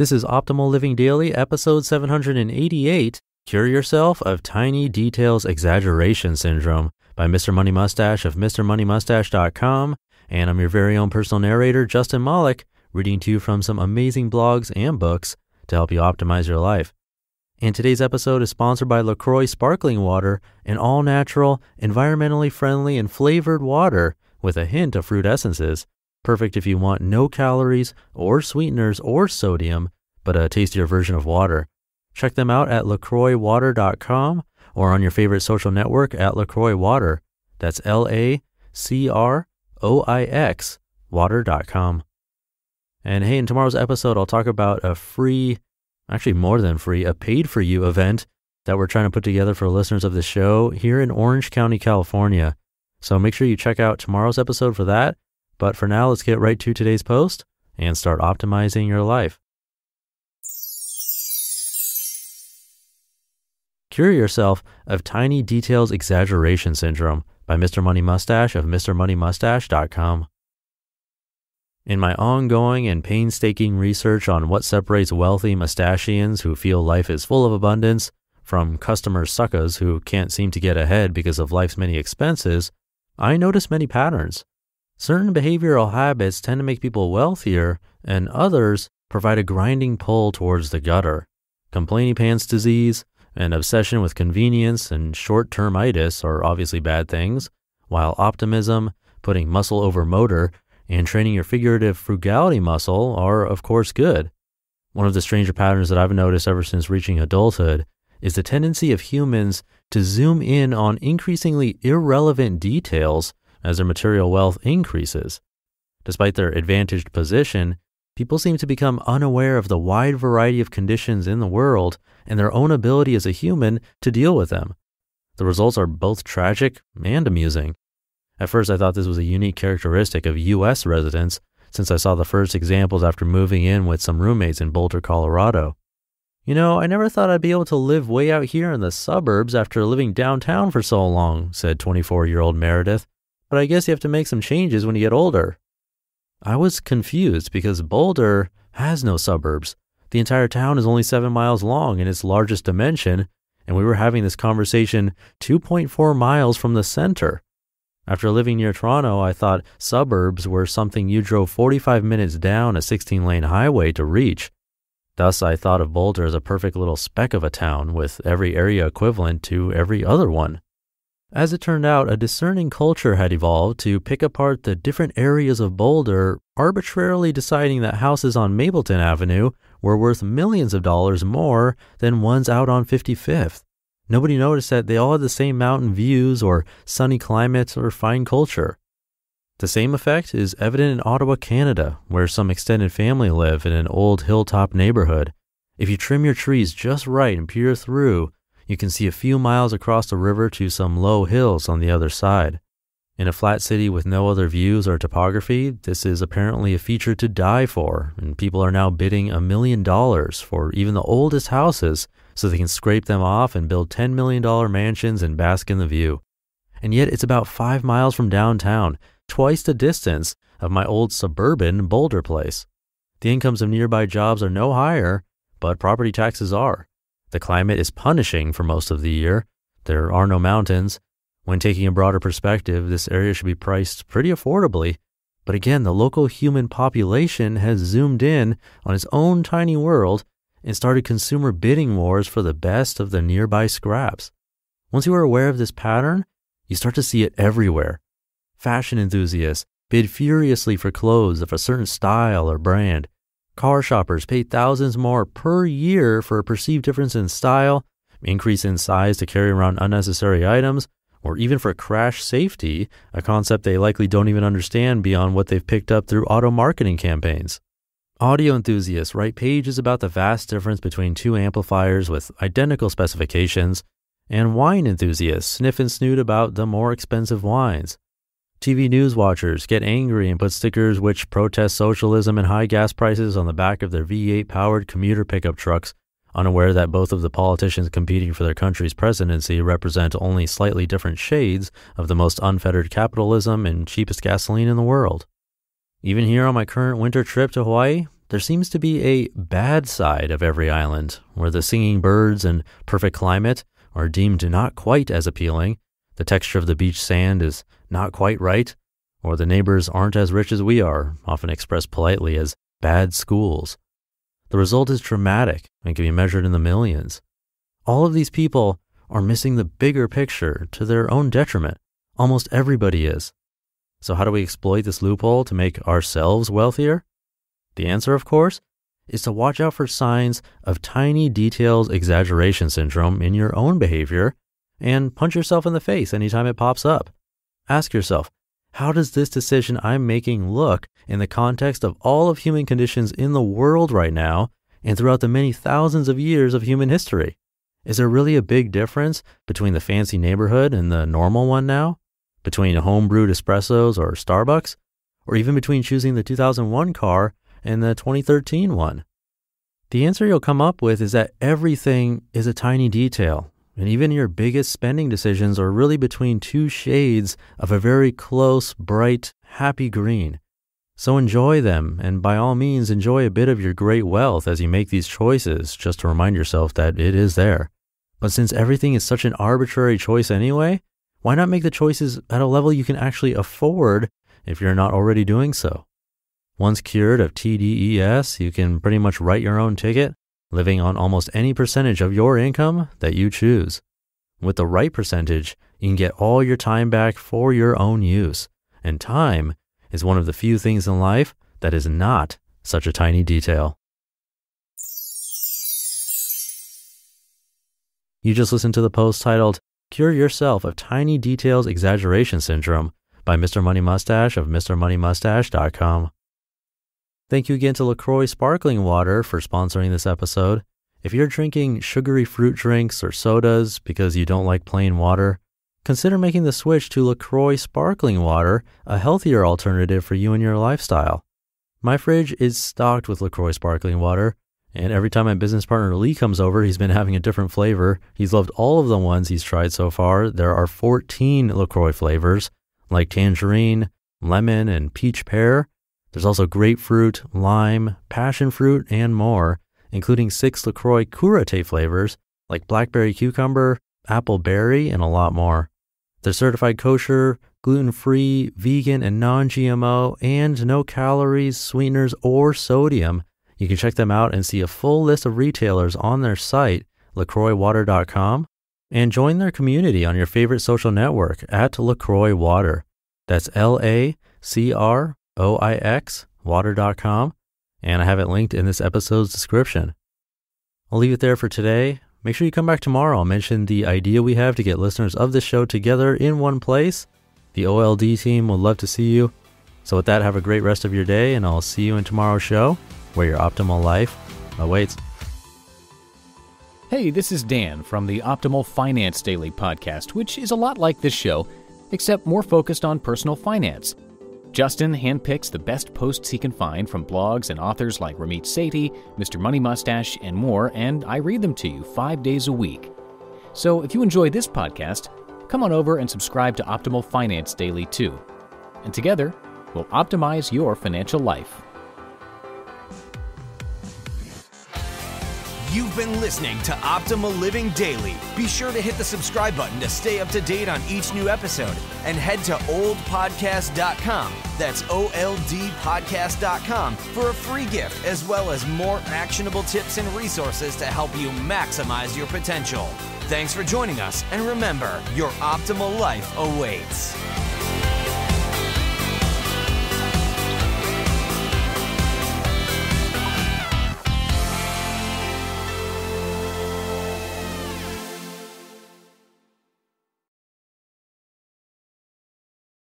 This is Optimal Living Daily, episode 788 Cure Yourself of Tiny Details Exaggeration Syndrome by Mr. Money Mustache of MrMoneyMustache.com. And I'm your very own personal narrator, Justin Malik, reading to you from some amazing blogs and books to help you optimize your life. And today's episode is sponsored by LaCroix Sparkling Water, an all natural, environmentally friendly, and flavored water with a hint of fruit essences. Perfect if you want no calories or sweeteners or sodium, but a tastier version of water. Check them out at lacroixwater.com or on your favorite social network at LaCroix Water. That's L A C R O I X water.com. And hey, in tomorrow's episode, I'll talk about a free, actually more than free, a paid for you event that we're trying to put together for listeners of the show here in Orange County, California. So make sure you check out tomorrow's episode for that. But for now, let's get right to today's post and start optimizing your life. Cure yourself of tiny details exaggeration syndrome by Mr. Money Mustache of MrMoneyMustache.com. In my ongoing and painstaking research on what separates wealthy mustachians who feel life is full of abundance from customer suckers who can't seem to get ahead because of life's many expenses, I notice many patterns. Certain behavioral habits tend to make people wealthier, and others provide a grinding pull towards the gutter. Complaining pants disease, and obsession with convenience, and short termitis are obviously bad things, while optimism, putting muscle over motor, and training your figurative frugality muscle are, of course, good. One of the stranger patterns that I've noticed ever since reaching adulthood is the tendency of humans to zoom in on increasingly irrelevant details as their material wealth increases. Despite their advantaged position, people seem to become unaware of the wide variety of conditions in the world and their own ability as a human to deal with them. The results are both tragic and amusing. At first, I thought this was a unique characteristic of US residents since I saw the first examples after moving in with some roommates in Boulder, Colorado. You know, I never thought I'd be able to live way out here in the suburbs after living downtown for so long, said 24 year old Meredith. But I guess you have to make some changes when you get older. I was confused because Boulder has no suburbs. The entire town is only seven miles long in its largest dimension, and we were having this conversation 2.4 miles from the center. After living near Toronto, I thought suburbs were something you drove 45 minutes down a 16 lane highway to reach. Thus, I thought of Boulder as a perfect little speck of a town with every area equivalent to every other one. As it turned out, a discerning culture had evolved to pick apart the different areas of Boulder, arbitrarily deciding that houses on Mapleton Avenue were worth millions of dollars more than ones out on 55th. Nobody noticed that they all had the same mountain views or sunny climates or fine culture. The same effect is evident in Ottawa, Canada, where some extended family live in an old hilltop neighborhood. If you trim your trees just right and peer through, you can see a few miles across the river to some low hills on the other side. In a flat city with no other views or topography, this is apparently a feature to die for, and people are now bidding a million dollars for even the oldest houses so they can scrape them off and build $10 million mansions and bask in the view. And yet it's about five miles from downtown, twice the distance of my old suburban Boulder place. The incomes of nearby jobs are no higher, but property taxes are. The climate is punishing for most of the year. There are no mountains. When taking a broader perspective, this area should be priced pretty affordably. But again, the local human population has zoomed in on its own tiny world and started consumer bidding wars for the best of the nearby scraps. Once you are aware of this pattern, you start to see it everywhere. Fashion enthusiasts bid furiously for clothes of a certain style or brand. Car shoppers pay thousands more per year for a perceived difference in style, increase in size to carry around unnecessary items, or even for crash safety, a concept they likely don't even understand beyond what they've picked up through auto marketing campaigns. Audio enthusiasts write pages about the vast difference between two amplifiers with identical specifications, and wine enthusiasts sniff and snoot about the more expensive wines. TV news watchers get angry and put stickers which protest socialism and high gas prices on the back of their V8 powered commuter pickup trucks, unaware that both of the politicians competing for their country's presidency represent only slightly different shades of the most unfettered capitalism and cheapest gasoline in the world. Even here on my current winter trip to Hawaii, there seems to be a bad side of every island where the singing birds and perfect climate are deemed not quite as appealing, the texture of the beach sand is not quite right, or the neighbors aren't as rich as we are, often expressed politely as bad schools. The result is dramatic and can be measured in the millions. All of these people are missing the bigger picture to their own detriment. Almost everybody is. So, how do we exploit this loophole to make ourselves wealthier? The answer, of course, is to watch out for signs of tiny details exaggeration syndrome in your own behavior and punch yourself in the face anytime it pops up. Ask yourself, how does this decision I'm making look in the context of all of human conditions in the world right now and throughout the many thousands of years of human history? Is there really a big difference between the fancy neighborhood and the normal one now? Between home brewed espressos or Starbucks? Or even between choosing the 2001 car and the 2013 one? The answer you'll come up with is that everything is a tiny detail, and even your biggest spending decisions are really between two shades of a very close, bright, happy green. So enjoy them, and by all means, enjoy a bit of your great wealth as you make these choices, just to remind yourself that it is there. But since everything is such an arbitrary choice anyway, why not make the choices at a level you can actually afford if you're not already doing so? Once cured of TDES, you can pretty much write your own ticket, living on almost any percentage of your income that you choose. With the right percentage, you can get all your time back for your own use. And time is one of the few things in life that is not such a tiny detail. You just listened to the post titled Cure Yourself of Tiny Details Exaggeration Syndrome by Mr. Money Mustache of MrMoneyMustache.com. Thank you again to LaCroix Sparkling Water for sponsoring this episode. If you're drinking sugary fruit drinks or sodas because you don't like plain water, consider making the switch to LaCroix sparkling water, a healthier alternative for you and your lifestyle. My fridge is stocked with LaCroix sparkling water, and every time my business partner Lee comes over, he's been having a different flavor. He's loved all of the ones he's tried so far. There are 14 LaCroix flavors, like tangerine, lemon, and peach pear. There's also grapefruit, lime, passion fruit, and more, including six LaCroix Curate flavors, like blackberry cucumber, apple berry, and a lot more. They're certified kosher, gluten free, vegan, and non GMO, and no calories, sweeteners, or sodium. You can check them out and see a full list of retailers on their site, lacroixwater.com, and join their community on your favorite social network at LaCroix Water. That's L A C R O I X water.com, and I have it linked in this episode's description. I'll leave it there for today. Make sure you come back tomorrow. I'll mention the idea we have to get listeners of this show together in one place. The OLD team would love to see you. So, with that, have a great rest of your day, and I'll see you in tomorrow's show where your optimal life awaits. Hey, this is Dan from the Optimal Finance Daily podcast, which is a lot like this show, except more focused on personal finance. Justin handpicks the best posts he can find from blogs and authors like Ramit Sethi, Mr. Money Mustache, and more, and I read them to you five days a week. So if you enjoy this podcast, come on over and subscribe to Optimal Finance Daily too. And together, we'll optimize your financial life. You've been listening to Optimal Living Daily. Be sure to hit the subscribe button to stay up to date on each new episode and head to oldpodcast.com. That's O L D podcast.com for a free gift as well as more actionable tips and resources to help you maximize your potential. Thanks for joining us, and remember, your optimal life awaits.